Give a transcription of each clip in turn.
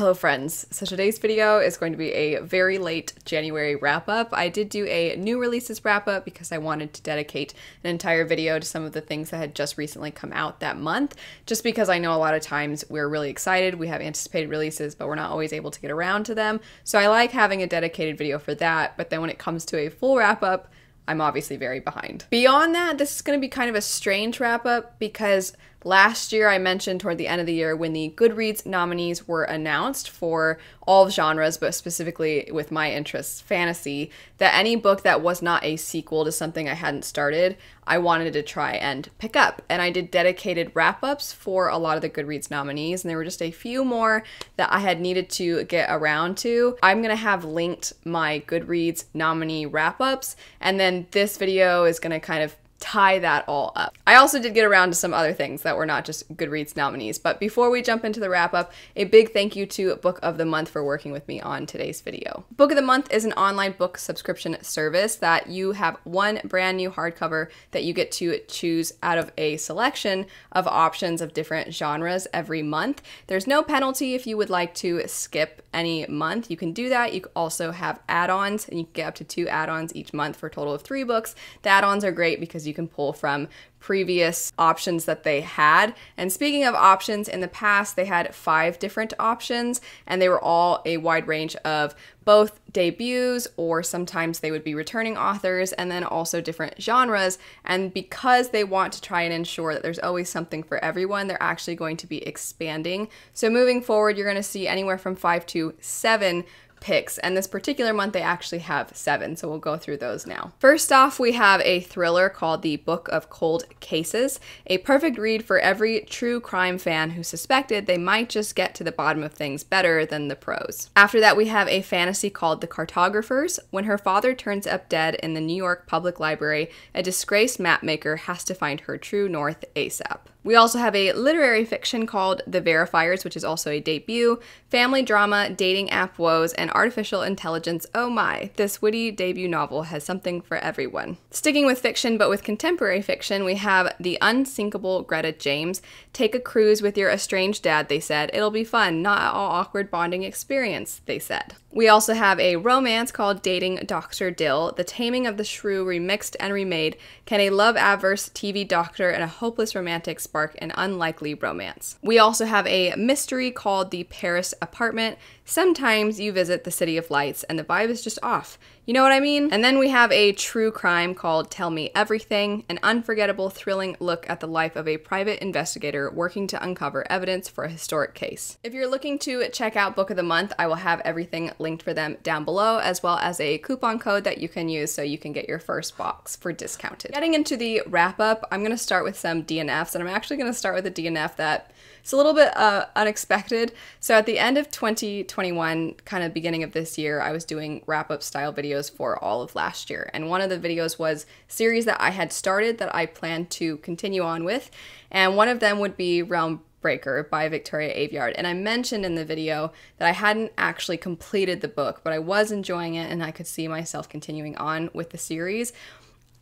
Hello friends. So today's video is going to be a very late January wrap up. I did do a new releases wrap up because I wanted to dedicate an entire video to some of the things that had just recently come out that month, just because I know a lot of times we're really excited, we have anticipated releases, but we're not always able to get around to them. So I like having a dedicated video for that, but then when it comes to a full wrap up, I'm obviously very behind. Beyond that, this is going to be kind of a strange wrap up because Last year, I mentioned toward the end of the year when the Goodreads nominees were announced for all genres, but specifically with my interests, fantasy, that any book that was not a sequel to something I hadn't started, I wanted to try and pick up. And I did dedicated wrap ups for a lot of the Goodreads nominees, and there were just a few more that I had needed to get around to. I'm to have linked my Goodreads nominee wrap ups, and then this video is to kind of tie that all up. I also did get around to some other things that were not just Goodreads nominees, but before we jump into the wrap up, a big thank you to Book of the Month for working with me on today's video. Book of the Month is an online book subscription service that you have one brand new hardcover that you get to choose out of a selection of options of different genres every month. There's no penalty if you would like to skip any month. You can do that. You also have add-ons and you can get up to two add-ons each month for a total of three books. The add-ons are great because you you can pull from previous options that they had. And speaking of options, in the past they had five different options, and they were all a wide range of both debuts or sometimes they would be returning authors and then also different genres. And because they want to try and ensure that there's always something for everyone, they're actually going to be expanding. So moving forward, you're going to see anywhere from five to seven picks, and this particular month they actually have seven, so we'll go through those now. First off, we have a thriller called The Book of Cold Cases, a perfect read for every true crime fan who suspected they might just get to the bottom of things better than the pros. After that, we have a fantasy called The Cartographers. When her father turns up dead in the New York Public Library, a disgraced mapmaker has to find her true north ASAP. We also have a literary fiction called The Verifiers, which is also a debut, family drama, dating app woes, and artificial intelligence. Oh my, this witty debut novel has something for everyone. Sticking with fiction, but with contemporary fiction, we have The Unsinkable Greta James. Take a cruise with your estranged dad, they said. It'll be fun, not all awkward bonding experience, they said. We also have a romance called Dating Dr. Dil, The Taming of the Shrew remixed and remade. Can a love adverse TV doctor and a hopeless romantic spark an unlikely romance? We also have a mystery called The Paris Apartment. Sometimes you visit the City of Lights and the vibe is just off. You know what I mean? And then we have a true crime called Tell Me Everything, an unforgettable, thrilling look at the life of a private investigator working to uncover evidence for a historic case. If you're looking to check out Book of the Month, I will have everything linked for them down below, as well as a coupon code that you can use so you can get your first box for discounted. Getting into the wrap up, I'm going to start with some DNFs, and I'm actually going to start with a DNF that it's a little bit uh, unexpected. So at the end of 2021, kind of beginning of this year, I was doing wrap up style videos for all of last year. And one of the videos was series that I had started that I plan to continue on with. And one of them would be Realm Breaker by Victoria Aveyard. And I mentioned in the video that I hadn't actually completed the book, but I was enjoying it and I could see myself continuing on with the series.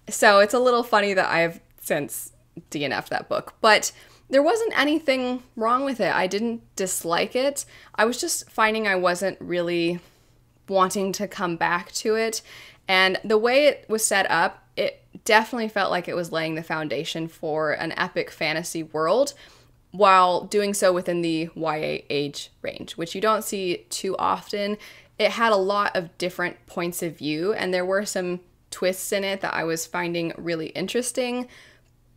So it's a little funny that I've since DNF'd that book. But there wasn't anything wrong with it. I didn't dislike it. I was just finding I wasn't really wanting to come back to it. And the way it was set up, it definitely felt like it was laying the foundation for an epic fantasy world while doing so within the YA age range, which you don't see too often. It had a lot of different points of view, and there were some twists in it that I was finding really interesting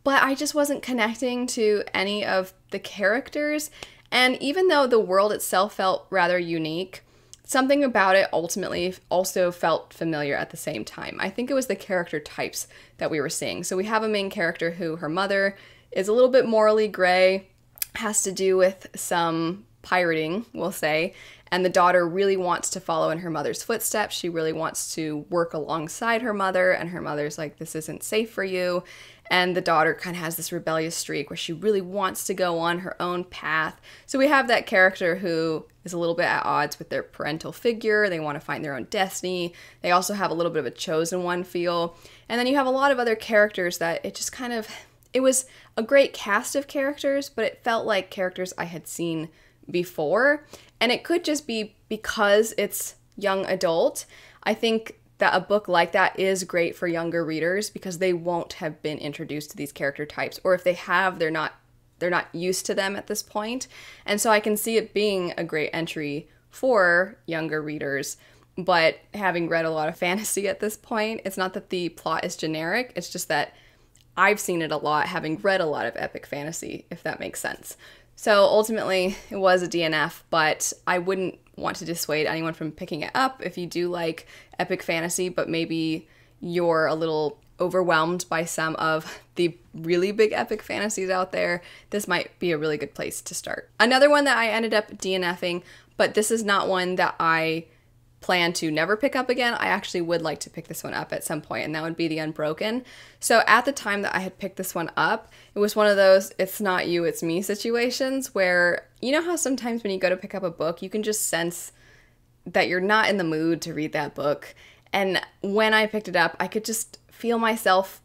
but I just wasn't connecting to any of the characters. And even though the world itself felt rather unique, something about it ultimately also felt familiar at the same time. I think it was the character types that we were seeing. So we have a main character who her mother is a little bit morally gray, has to do with some pirating, we'll say, and the daughter really wants to follow in her mother's footsteps. She really wants to work alongside her mother, and her mother's like, This isn't safe for you. And the daughter kind of has this rebellious streak where she really wants to go on her own path. So we have that character who is a little bit at odds with their parental figure. They want to find their own destiny. They also have a little bit of a chosen one feel. And then you have a lot of other characters that it just kind of, it was a great cast of characters, but it felt like characters I had seen before. And it could just be because it's young adult. I think that a book like that is great for younger readers because they won't have been introduced to these character types or if they have they're not they're not used to them at this point. And so I can see it being a great entry for younger readers. But having read a lot of fantasy at this point, it's not that the plot is generic, it's just that I've seen it a lot having read a lot of epic fantasy, if that makes sense. So ultimately, it was a DNF, but I wouldn't want to dissuade anyone from picking it up if you do like epic fantasy, but maybe you're a little overwhelmed by some of the really big epic fantasies out there, this might be a really good place to start. Another one that I ended up DNFing, but this is not one that I plan to never pick up again, I actually would like to pick this one up at some point, and that would be The Unbroken. So at the time that I had picked this one up, it was one of those it's not you, it's me situations where you know how sometimes when you go to pick up a book, you can just sense that you're not in the mood to read that book. And when I picked it up, I could just feel myself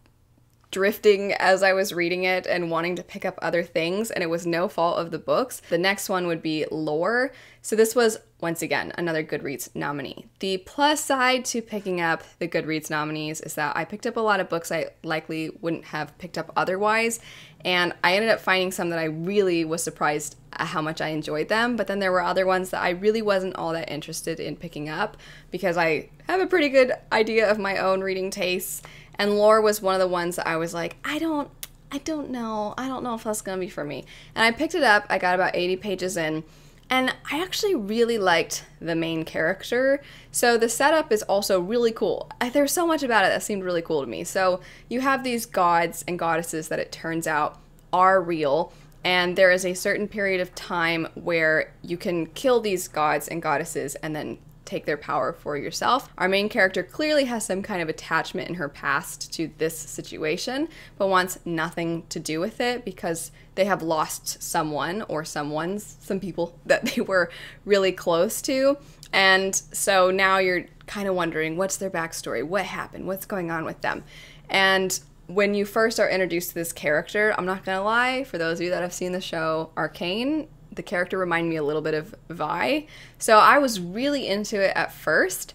drifting as I was reading it and wanting to pick up other things, and it was no fault of the books. The next one would be Lore. So, this was once again another Goodreads nominee. The plus side to picking up the Goodreads nominees is that I picked up a lot of books I likely wouldn't have picked up otherwise, and I ended up finding some that I really was surprised how much I enjoyed them. But then there were other ones that I really wasn't all that interested in picking up because I have a pretty good idea of my own reading tastes and Lore was one of the ones that I was like, I don't I don't know. I don't know if that's going to be for me. And I picked it up. I got about 80 pages in. And I actually really liked the main character. So the setup is also really cool. There's so much about it that seemed really cool to me. So you have these gods and goddesses that it turns out are real. And there is a certain period of time where you can kill these gods and goddesses and then take their power for yourself. Our main character clearly has some kind of attachment in her past to this situation, but wants nothing to do with it because they have lost someone or someone's, some people that they were really close to. And so now you're kind of wondering what's their backstory? What happened? What's going on with them? And when you first are introduced to this character, I'm not gonna lie, for those of you that have seen the show Arcane, the character reminded me a little bit of Vi. So I was really into it at first.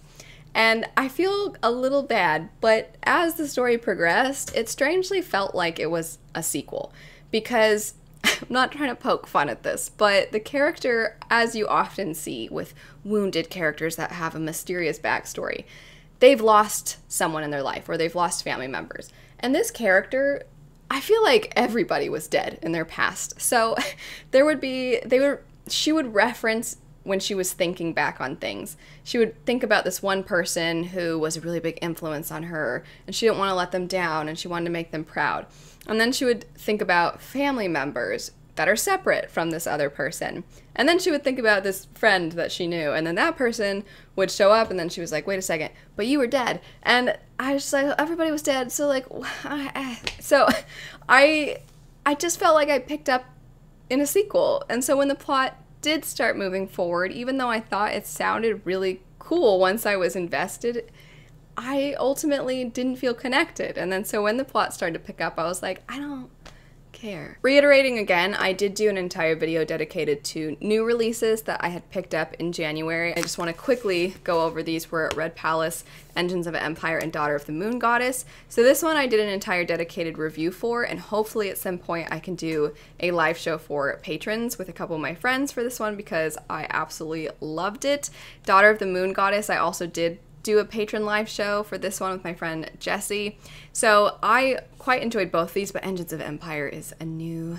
And I feel a little bad, but as the story progressed, it strangely felt like it was a sequel. Because I'm not trying to poke fun at this, but the character, as you often see with wounded characters that have a mysterious backstory, they've lost someone in their life or they've lost family members. And this character I feel like everybody was dead in their past. So there would be they were she would reference when she was thinking back on things. She would think about this one person who was a really big influence on her and she didn't want to let them down and she wanted to make them proud. And then she would think about family members that are separate from this other person. And then she would think about this friend that she knew, and then that person would show up, and then she was like, "Wait a second, but you were dead." And I was like, everybody was dead, so like, so I, I just felt like I picked up in a sequel, and so when the plot did start moving forward, even though I thought it sounded really cool once I was invested, I ultimately didn't feel connected. And then so when the plot started to pick up, I was like, I don't care. Reiterating again, I did do an entire video dedicated to new releases that I had picked up in January. I just want to quickly go over these were Red Palace, Engines of Empire, and Daughter of the Moon Goddess. So this one I did an entire dedicated review for, and hopefully at some point I can do a live show for patrons with a couple of my friends for this one because I absolutely loved it. Daughter of the Moon Goddess I also did do a patron live show for this one with my friend Jesse. So I quite enjoyed both these, but Engines of Empire is a new.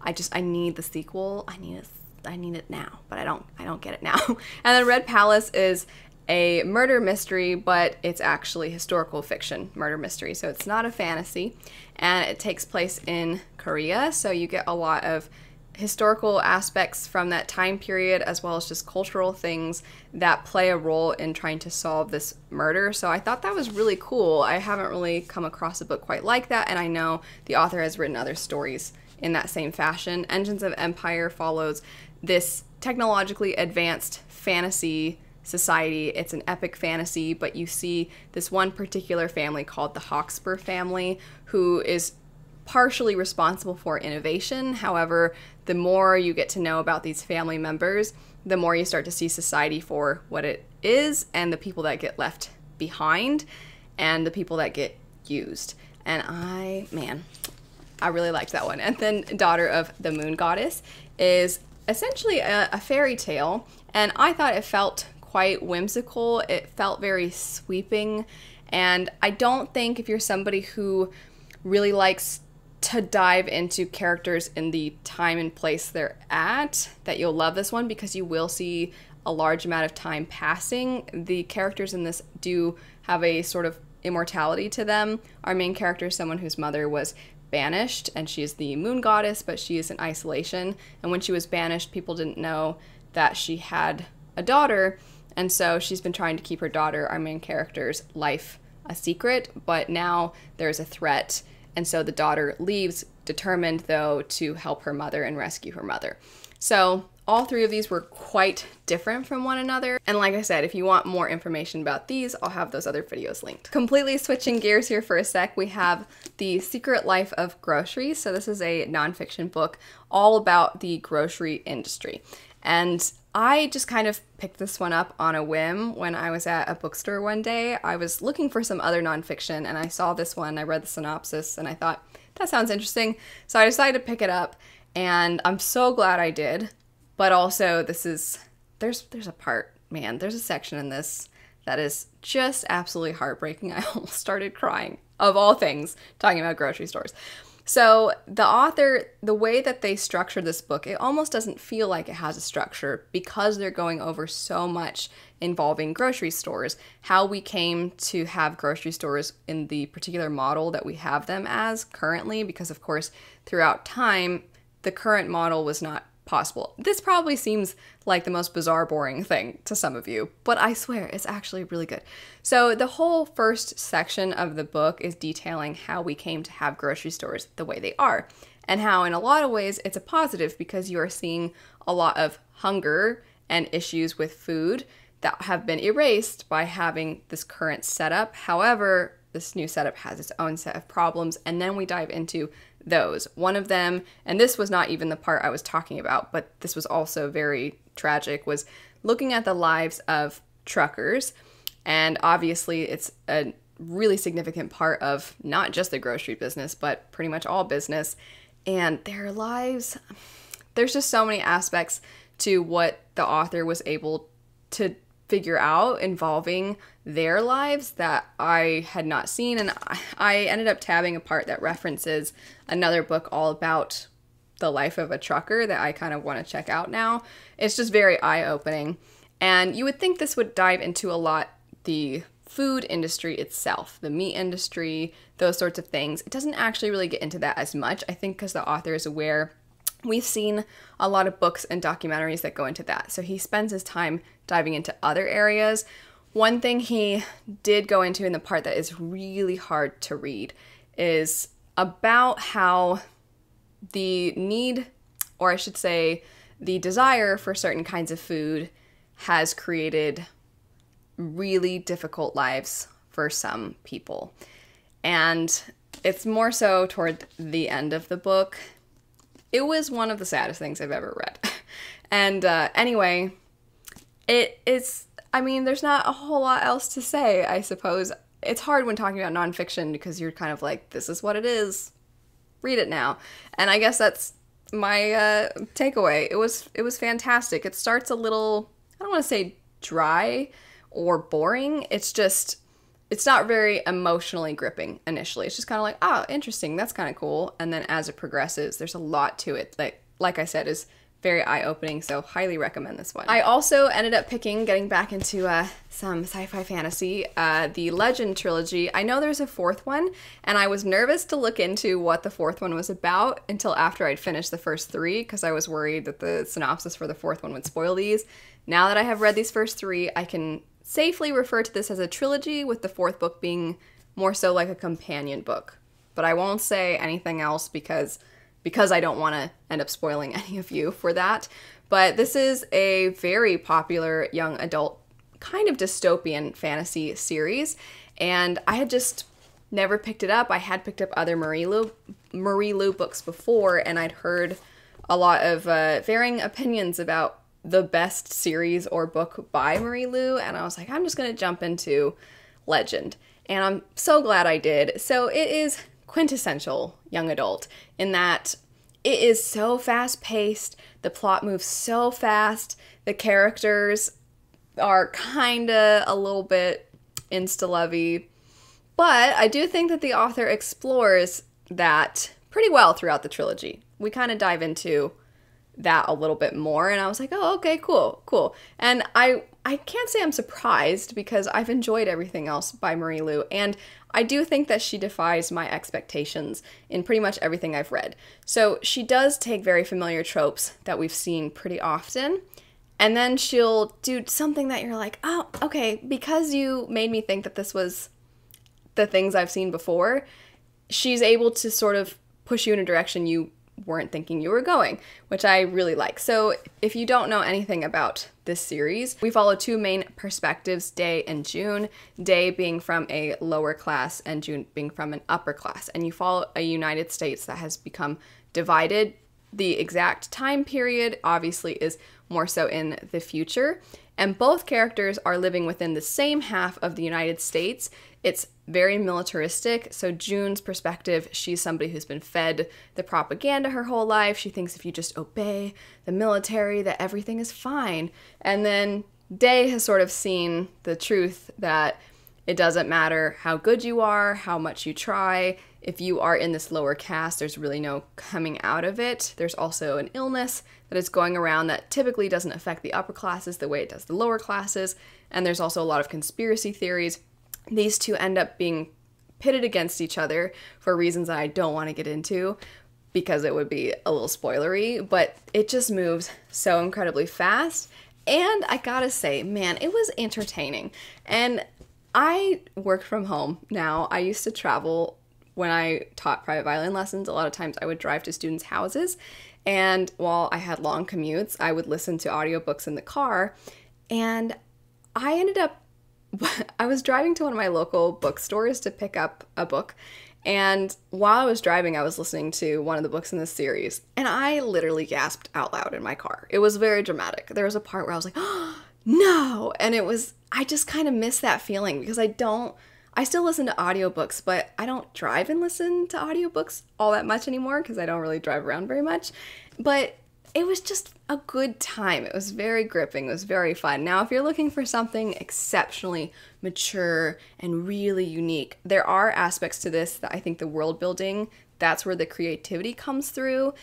I just I need the sequel. I need it. I need it now, but I don't. I don't get it now. and then Red Palace is a murder mystery, but it's actually historical fiction murder mystery. So it's not a fantasy, and it takes place in Korea. So you get a lot of historical aspects from that time period as well as just cultural things that play a role in trying to solve this murder. So I thought that was really cool. I haven't really come across a book quite like that, and I know the author has written other stories in that same fashion. Engines of Empire follows this technologically advanced fantasy society. It's an epic fantasy, but you see this one particular family called the Hawkspur family who is partially responsible for innovation. However, the more you get to know about these family members, the more you start to see society for what it is and the people that get left behind and the people that get used. And I, man, I really liked that one. And then Daughter of the Moon Goddess is essentially a, a fairy tale, and I thought it felt quite whimsical. It felt very sweeping, and I don't think if you're somebody who really likes to dive into characters in the time and place they're at that you'll love this one because you will see a large amount of time passing. The characters in this do have a sort of immortality to them. Our main character is someone whose mother was banished and she is the moon goddess, but she is in isolation. And when she was banished, people didn't know that she had a daughter. And so she's been trying to keep her daughter, our main character's life, a secret. But now there's a threat. And so the daughter leaves, determined, though, to help her mother and rescue her mother. So all three of these were quite different from one another. And like I said, if you want more information about these, I'll have those other videos linked. Completely switching gears here for a sec, we have The Secret Life of Groceries. So this is a nonfiction book all about the grocery industry. And I just kind of picked this one up on a whim when I was at a bookstore one day. I was looking for some other nonfiction and I saw this one. I read the synopsis and I thought, that sounds interesting. So I decided to pick it up and I'm so glad I did. But also, this is there's there's a part, man, there's a section in this that is just absolutely heartbreaking. I almost started crying of all things talking about grocery stores. So, the author, the way that they structure this book, it almost doesn't feel like it has a structure because they're going over so much involving grocery stores, how we came to have grocery stores in the particular model that we have them as currently, because of course, throughout time, the current model was not possible. This probably seems like the most bizarre, boring thing to some of you, but I swear it's actually really good. So, the whole first section of the book is detailing how we came to have grocery stores the way they are, and how, in a lot of ways, it's a positive because you are seeing a lot of hunger and issues with food that have been erased by having this current setup. However, this new setup has its own set of problems, and then we dive into those. One of them, and this was not even the part I was talking about, but this was also very tragic, was looking at the lives of truckers. And obviously, it's a really significant part of not just the grocery business, but pretty much all business. And their lives, there's just so many aspects to what the author was able to figure out involving their lives that I had not seen. And I ended up tabbing a part that references another book all about the life of a trucker that I kind of want to check out now. It's just very eye opening. And you would think this would dive into a lot the food industry itself, the meat industry, those sorts of things. It doesn't actually really get into that as much, I think, because the author is aware we've seen a lot of books and documentaries that go into that. So he spends his time diving into other areas. One thing he did go into in the part that is really hard to read is about how the need, or I should say, the desire for certain kinds of food has created really difficult lives for some people. And it's more so toward the end of the book it was one of the saddest things I've ever read. and uh, anyway, it is. I mean, there's not a whole lot else to say. I suppose it's hard when talking about nonfiction because you're kind of like, this is what it is. Read it now, and I guess that's my uh, takeaway. It was it was fantastic. It starts a little. I don't want to say dry or boring. It's just it's not very emotionally gripping initially. It's just kind of like, oh, interesting, that's kind of cool. And then as it progresses, there's a lot to it that, like I said, is very eye opening. So, highly recommend this one. I also ended up picking, getting back into uh, some sci fi fantasy, uh, the Legend trilogy. I know there's a fourth one, and I was nervous to look into what the fourth one was about until after I'd finished the first three because I was worried that the synopsis for the fourth one would spoil these. Now that I have read these first three, I can safely refer to this as a trilogy, with the fourth book being more so like a companion book. But I won't say anything else because because I don't want to end up spoiling any of you for that. But this is a very popular young adult kind of dystopian fantasy series and I had just never picked it up. I had picked up other Marie Lu Marie Lu books before, and I'd heard a lot of uh, varying opinions about the best series or book by Marie Lu, and I was like, I'm just gonna jump into Legend, and I'm so glad I did. So it is quintessential young adult in that it is so fast paced, the plot moves so fast, the characters are kinda a little bit insta lovey, but I do think that the author explores that pretty well throughout the trilogy. We kind of dive into that a little bit more and I was like, "Oh, okay, cool. Cool." And I I can't say I'm surprised because I've enjoyed everything else by Marie Lu and I do think that she defies my expectations in pretty much everything I've read. So, she does take very familiar tropes that we've seen pretty often and then she'll do something that you're like, "Oh, okay, because you made me think that this was the things I've seen before." She's able to sort of push you in a direction you weren't thinking you were going, which I really like. So, if you don't know anything about this series, we follow two main perspectives Day and June. Day being from a lower class, and June being from an upper class. And you follow a United States that has become divided. The exact time period, obviously, is more so in the future. And both characters are living within the same half of the United States. It's very militaristic. So, June's perspective, she's somebody who's been fed the propaganda her whole life. She thinks if you just obey the military, that everything is fine. And then Day has sort of seen the truth that it doesn't matter how good you are, how much you try. If you are in this lower caste, there's really no coming out of it. There's also an illness that is going around that typically doesn't affect the upper classes the way it does the lower classes. And there's also a lot of conspiracy theories. These two end up being pitted against each other for reasons that I don't want to get into because it would be a little spoilery, but it just moves so incredibly fast. And I gotta say, man, it was entertaining. And I work from home now. I used to travel when I taught private violin lessons. A lot of times I would drive to students' houses and while I had long commutes, I would listen to audiobooks in the car. And I ended up, I was driving to one of my local bookstores to pick up a book. And while I was driving, I was listening to one of the books in this series. And I literally gasped out loud in my car. It was very dramatic. There was a part where I was like, oh, no. And it was, I just kind of miss that feeling because I don't I still listen to audiobooks, but I don't drive and listen to audiobooks all that much anymore because I don't really drive around very much. But it was just a good time. It was very gripping. It was very fun. Now, if you're looking for something exceptionally mature and really unique, there are aspects to this that I think the world building, that's where the creativity comes through.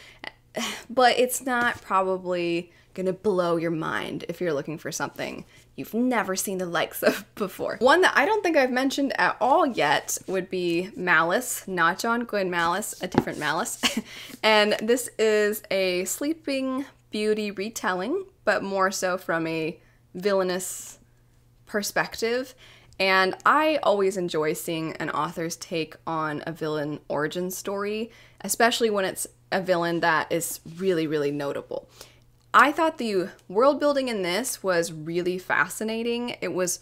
But it's not probably gonna blow your mind if you're looking for something you've never seen the likes of before. One that I don't think I've mentioned at all yet would be Malice, not John Gwynne Malice, a different Malice. and this is a Sleeping Beauty retelling, but more so from a villainous perspective. And I always enjoy seeing an author's take on a villain origin story, especially when it's a villain that is really, really notable. I thought the world building in this was really fascinating. It was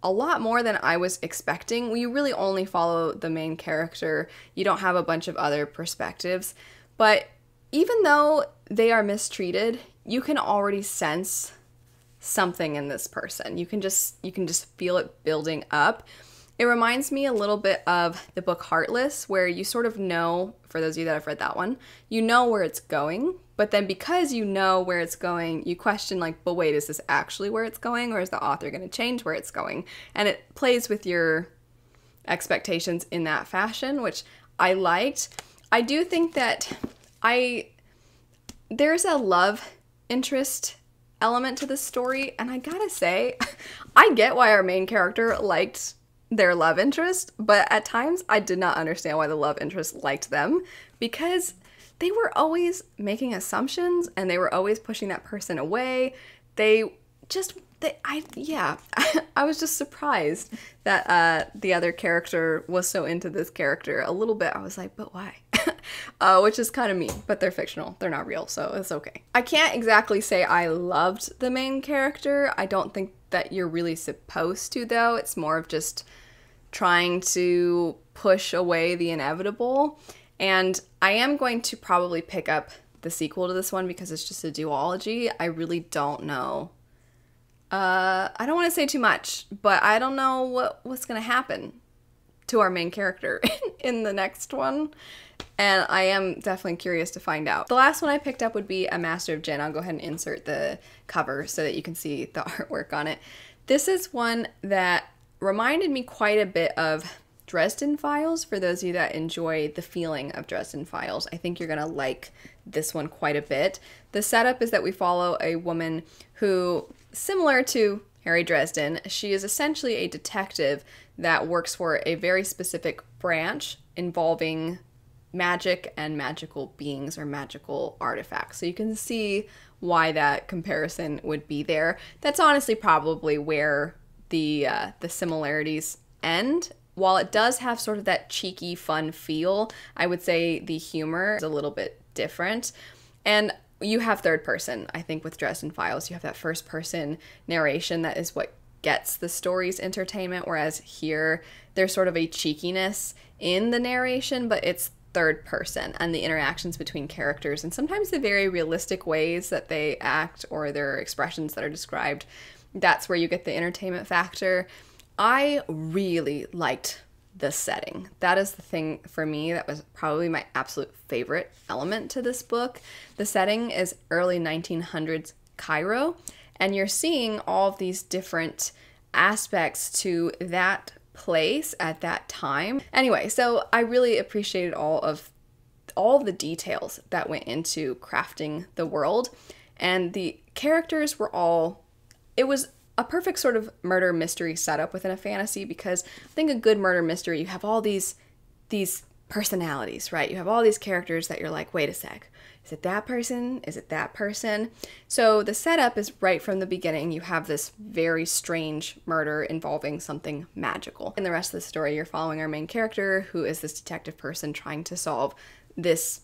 a lot more than I was expecting. You really only follow the main character, you don't have a bunch of other perspectives. But even though they are mistreated, you can already sense something in this person. You can just you can just feel it building up. It reminds me a little bit of the book Heartless, where you sort of know, for those of you that have read that one, you know where it's going, but then because you know where it's going, you question, like, but wait, is this actually where it's going? Or is the author going to change where it's going? And it plays with your expectations in that fashion, which I liked. I do think that I there's a love interest element to this story, and I gotta say, I get why our main character liked their love interest, but at times I did not understand why the love interest liked them because they were always making assumptions and they were always pushing that person away. They just they, I yeah, I was just surprised that uh, the other character was so into this character. A little bit, I was like, but why? uh, which is kind of mean, but they're fictional. They're not real, so it's okay. I can't exactly say I loved the main character. I don't think that you're really supposed to, though. It's more of just trying to push away the inevitable. And I am going to probably pick up the sequel to this one because it's just a duology. I really don't know. Uh, I don't want to say too much, but I don't know what what's gonna happen to our main character in the next one. And I am definitely curious to find out. The last one I picked up would be A Master of Djinn. I'll go ahead and insert the cover so that you can see the artwork on it. This is one that reminded me quite a bit of Dresden Files. For those of you that enjoy the feeling of Dresden Files, I think you're gonna like this one quite a bit. The setup is that we follow a woman who, similar to Harry Dresden, she is essentially a detective that works for a very specific branch involving magic and magical beings or magical artifacts. So you can see why that comparison would be there. That's honestly probably where the uh, the similarities end. While it does have sort of that cheeky, fun feel, I would say the humor is a little bit different. And you have third person, I think, with Dresden Files. You have that first person narration that is what gets the story's entertainment, whereas here there's sort of a cheekiness in the narration, but it's third person and the interactions between characters and sometimes the very realistic ways that they act or their expressions that are described. That's where you get the entertainment factor. I really liked the setting. That is the thing for me that was probably my absolute favorite element to this book. The setting is early 1900s Cairo, and you're seeing all of these different aspects to that place at that time. Anyway, so I really appreciated all of all the details that went into crafting the world and the characters were all it was a perfect sort of murder mystery setup within a fantasy because I think a good murder mystery you have all these these personalities, right? You have all these characters that you're like, "Wait a sec. Is it that person? Is it that person? So the setup is right from the beginning. You have this very strange murder involving something magical. In the rest of the story, you're following our main character, who is this detective person trying to solve this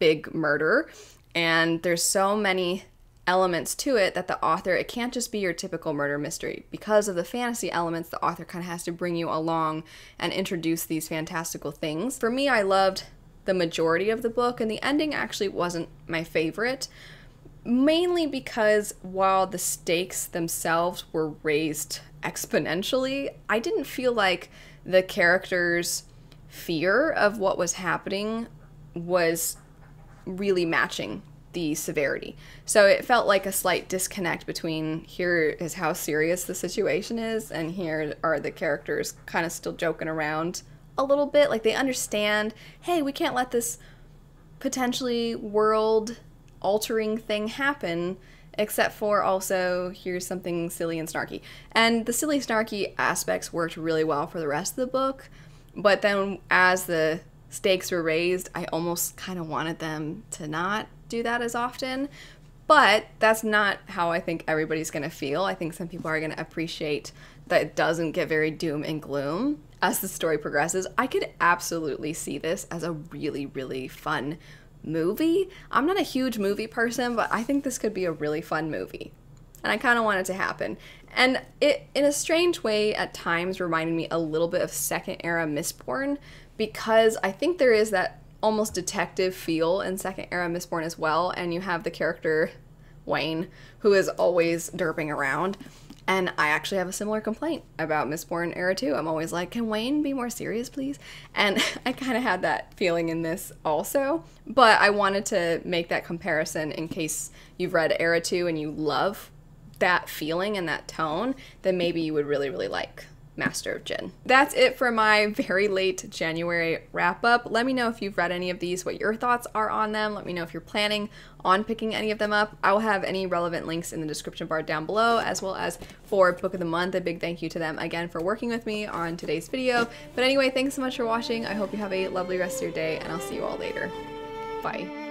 big murder. And there's so many elements to it that the author, it can't just be your typical murder mystery. Because of the fantasy elements, the author kind of has to bring you along and introduce these fantastical things. For me, I loved the majority of the book, and the ending actually wasn't my favorite, mainly because while the stakes themselves were raised exponentially, I didn't feel like the characters' fear of what was happening was really matching the severity. So it felt like a slight disconnect between here is how serious the situation is, and here are the characters kind of still joking around a little bit. Like they understand, hey, we can't let this potentially world altering thing happen except for also here's something silly and snarky. And the silly snarky aspects worked really well for the rest of the book, but then as the stakes were raised, I almost kind of wanted them to not do that as often. But that's not how I think everybody's going to feel. I think some people are going to appreciate that it doesn't get very doom and gloom as the story progresses. I could absolutely see this as a really, really fun movie. I'm not a huge movie person, but I think this could be a really fun movie. And I kind of want it to happen. And it, in a strange way, at times reminded me a little bit of second era Mistborn because I think there is that almost detective feel in second era Mistborn as well. And you have the character Wayne, who is always derping around. And I actually have a similar complaint about Mistborn Era 2. I'm always like, can Wayne be more serious, please? And I kind of had that feeling in this also. But I wanted to make that comparison in case you've read Era 2 and you love that feeling and that tone, then maybe you would really, really like Master of Djinn. That's it for my very late January wrap up. Let me know if you've read any of these, what your thoughts are on them. Let me know if you're planning on picking any of them up. I will have any relevant links in the description bar down below, as well as for Book of the Month. A big thank you to them again for working with me on today's video. But anyway, thanks so much for watching. I hope you have a lovely rest of your day, and I'll see you all later. Bye.